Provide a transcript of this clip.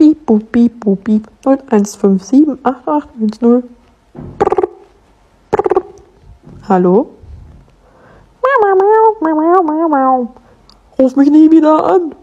Piep, boop, piep, boop, piep. 0157 Brr, brr. Hallo? Mau, mau, mau, mau, mau, mau. Ruf mich nie wieder an.